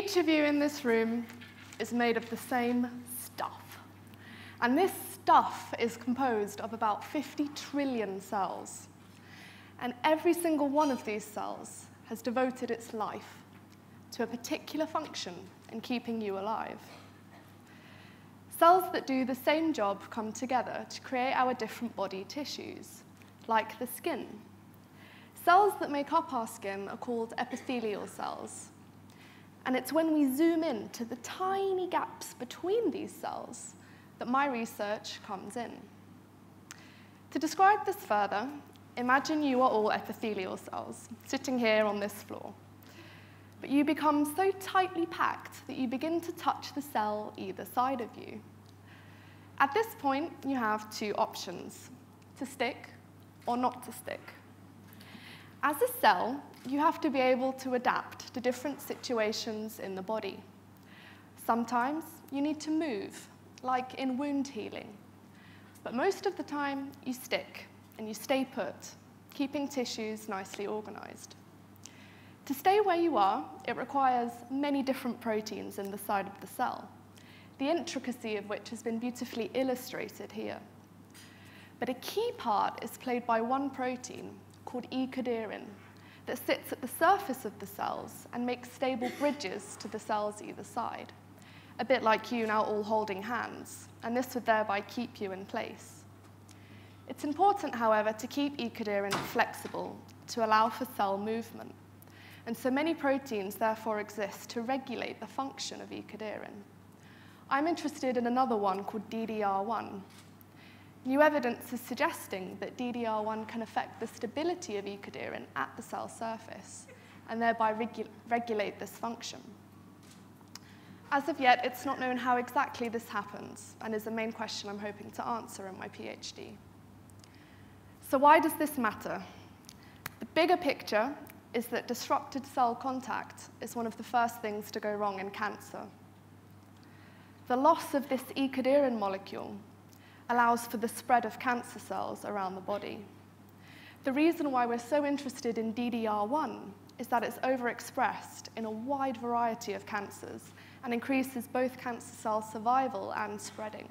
Each of you in this room is made of the same stuff. And this stuff is composed of about 50 trillion cells. And every single one of these cells has devoted its life to a particular function in keeping you alive. Cells that do the same job come together to create our different body tissues, like the skin. Cells that make up our skin are called epithelial cells. And it's when we zoom in to the tiny gaps between these cells that my research comes in. To describe this further, imagine you are all epithelial cells sitting here on this floor. But you become so tightly packed that you begin to touch the cell either side of you. At this point, you have two options, to stick or not to stick. As a cell, you have to be able to adapt to different situations in the body. Sometimes you need to move, like in wound healing. But most of the time, you stick and you stay put, keeping tissues nicely organized. To stay where you are, it requires many different proteins in the side of the cell, the intricacy of which has been beautifully illustrated here. But a key part is played by one protein called E-cadherin that sits at the surface of the cells and makes stable bridges to the cells either side, a bit like you now all holding hands, and this would thereby keep you in place. It's important, however, to keep E-cadherin flexible to allow for cell movement. And so many proteins therefore exist to regulate the function of E-cadherin. I'm interested in another one called DDR1, New evidence is suggesting that DDR1 can affect the stability of E-cadherin at the cell surface and thereby regu regulate this function. As of yet, it's not known how exactly this happens and is the main question I'm hoping to answer in my PhD. So why does this matter? The bigger picture is that disrupted cell contact is one of the first things to go wrong in cancer. The loss of this E-cadherin molecule allows for the spread of cancer cells around the body. The reason why we're so interested in DDR1 is that it's overexpressed in a wide variety of cancers and increases both cancer cell survival and spreading.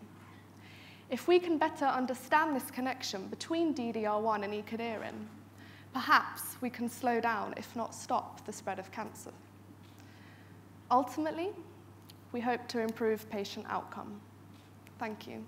If we can better understand this connection between DDR1 and E-cadherin, perhaps we can slow down, if not stop, the spread of cancer. Ultimately, we hope to improve patient outcome. Thank you.